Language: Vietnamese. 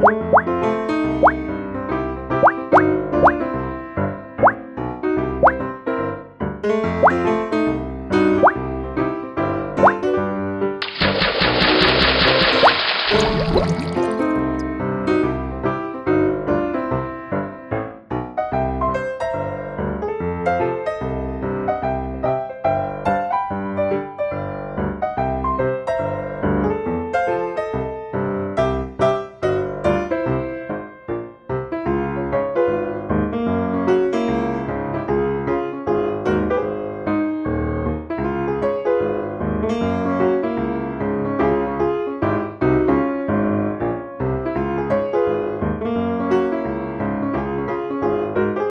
What?